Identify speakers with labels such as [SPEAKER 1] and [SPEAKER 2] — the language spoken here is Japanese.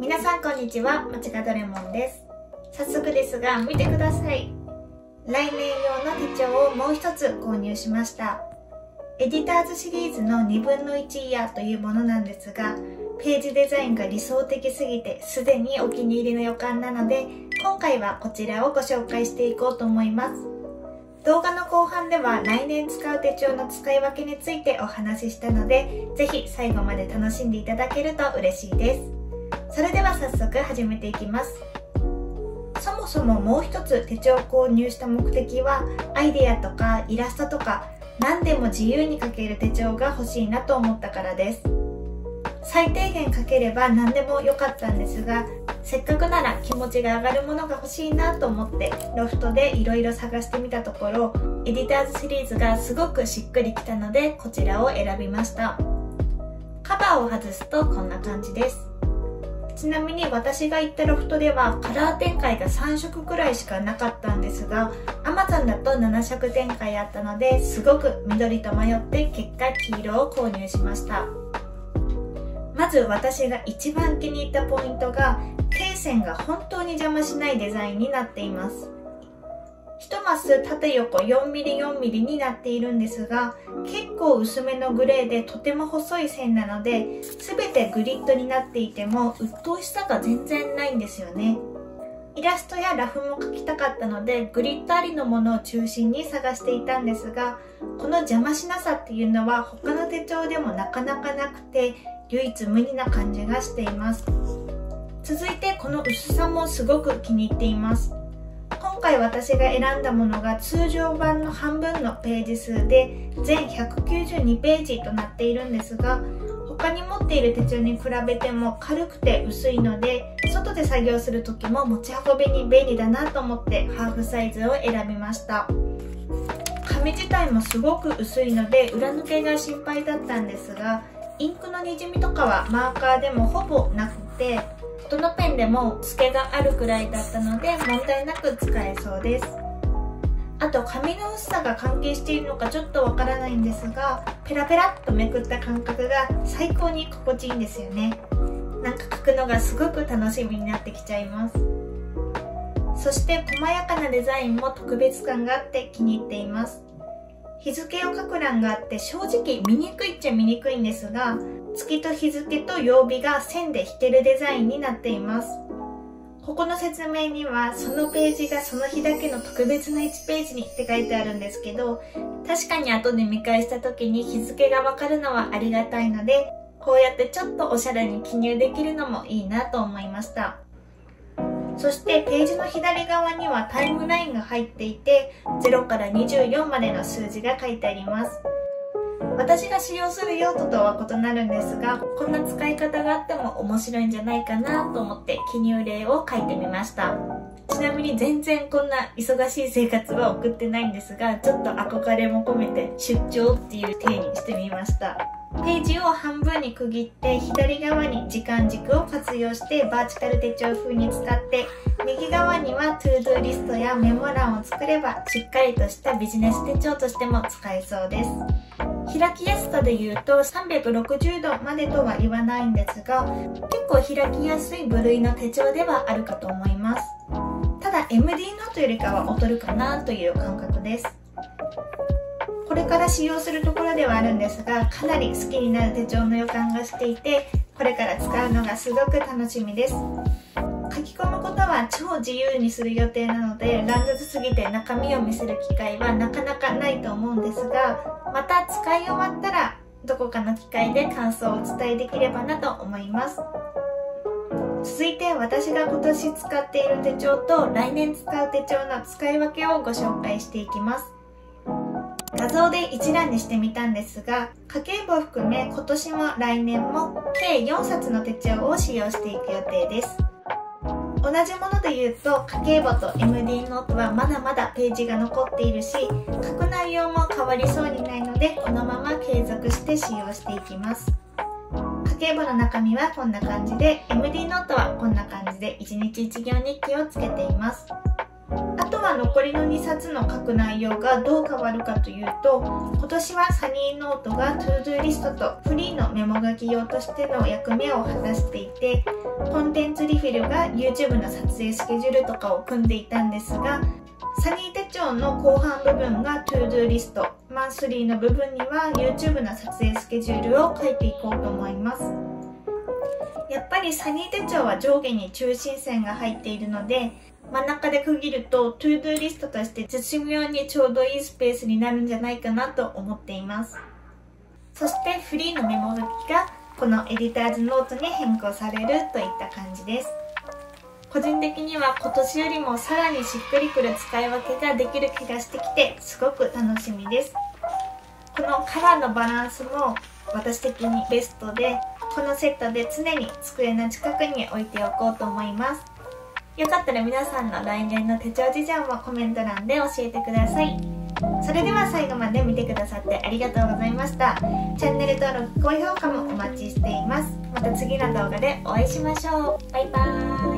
[SPEAKER 1] 皆さんこんにちは、まちがドレモンです。早速ですが、見てください。来年用の手帳をもう一つ購入しました。エディターズシリーズの2分の1イヤーというものなんですが、ページデザインが理想的すぎてすでにお気に入りの予感なので、今回はこちらをご紹介していこうと思います。動画の後半では来年使う手帳の使い分けについてお話ししたので、ぜひ最後まで楽しんでいただけると嬉しいです。それでは早速始めていきます。そもそももう一つ手帳を購入した目的は、アイデアとかイラストとか何でも自由に書ける手帳が欲しいなと思ったからです。最低限書ければ何でも良かったんですが、せっかくなら気持ちが上がるものが欲しいなと思ってロフトで色々探してみたところエディターズシリーズがすごくしっくりきたのでこちらを選びましたカバーを外すとこんな感じですちなみに私が行ったロフトではカラー展開が3色くらいしかなかったんですが Amazon だと7色展開あったのですごく緑と迷って結果黄色を購入しましたまず私が一番気に入ったポイントが罫線が本当に邪魔しないデザインになっています。1マス縦横 4mm4mm になっているんですが結構薄めのグレーでとても細い線なので全てグリッドになっていても鬱陶しさが全然ないんですよね。イラストやラフも描きたかったのでグリッドありのものを中心に探していたんですがこの邪魔しなさっていうのは他の手帳でもなかなかなくて唯一無二な感じがしています。続いてこの薄さもすごく気に入っています。今回私が選んだものが通常版の半分のページ数で全192ページとなっているんですが他に持っている手帳に比べても軽くて薄いので外で作業する時も持ち運びに便利だなと思ってハーフサイズを選びました。紙自体もすごく薄いので裏抜けが心配だったんですがインクのにじみとかはマーカーでもほぼなくてどのペンでも付けがあるくらいだったので問題なく使えそうです。あと紙の薄さが関係しているのかちょっとわからないんですがペラペラっとめくった感覚が最高に心地いいんですよね。なんか書くのがすごく楽しみになってきちゃいます。そして細やかなデザインも特別感があって気に入っています。日付を書く欄があって正直見にくいっちゃ見にくいんですが月と日付と曜日が線で引けるデザインになっています。ここの説明にはそのページがその日だけの特別な1ページにって書いてあるんですけど確かに後で見返した時に日付がわかるのはありがたいのでこうやってちょっとおしゃれに記入できるのもいいなと思いましたそしてページの左側にはタイムラインが入っていて0から24までの数字が書いてあります私が使用する用途とは異なるんですが、こんな使い方があっても面白いんじゃないかなと思って記入例を書いてみました。ちなみに全然こんな忙しい生活は送ってないんですが、ちょっと憧れも込めて出張っていう体にしてみました。ページを半分に区切って左側に時間軸を活用してバーチカル手帳風に使って右側には ToDo リストやメモ欄を作ればしっかりとしたビジネス手帳としても使えそうです。開きやすさで言うと360度までとは言わないんですが結構開きやすい部類の手帳ではあるかと思います。ただ MD ノートよりかは劣るかなという感覚です。これから使用するところではあるんですがかなり好きになる手帳の予感がしていてこれから使うのがすごく楽しみです。は超自由にする予定なので乱雑すぎて中身を見せる機会はなかなかないと思うんですがまた使い終わったらどこかの機会で感想をお伝えできればなと思います。続いて私が今年使っている手帳と来年使う手帳の使い分けをご紹介していきます。画像で一覧にしてみたんですが家計簿を含め今年も来年も計4冊の手帳を使用していく予定です同じもので言うと家計簿と MD ノートはまだまだページが残っているし書く内容も変わりそうにないのでこのまま継続して使用していきます。家計簿の中身はこんな感じで MD ノートはこんな感じで1日1行日記をつけています。あとは残りの2冊の書く内容がどう変わるかというと今年はサニーノートが ToDo リストとフリーのメモ書き用としての役目を果たしていてコンテンツリフィルが YouTube の撮影スケジュールとかを組んでいたんですがサニー手帳の後半部分が ToDo リストマンスリーの部分には YouTube の撮影スケジュールを書いていこうと思います。やっぱりサニー手帳は上下に中心線が入っているので真ん中で区切ると ToDo リストとして絶妙にちょうどいいスペースになるんじゃないかなと思っています。そしてフリーのメモ書きがこのエディターズノートに変更されるといった感じです。個人的には今年よりもさらにしっくりくる使い分けができる気がしてきてすごく楽しみです。このカラーのバランスも私的にベストでこのセットで常に机の近くに置いておこうと思います。よかったら皆さんの来年の手帳事情もコメント欄で教えてください。それでは最後まで見てくださってありがとうございました。チャンネル登録高評価もお待ちしています。また次の動画でお会いしましょう。バイバーイ。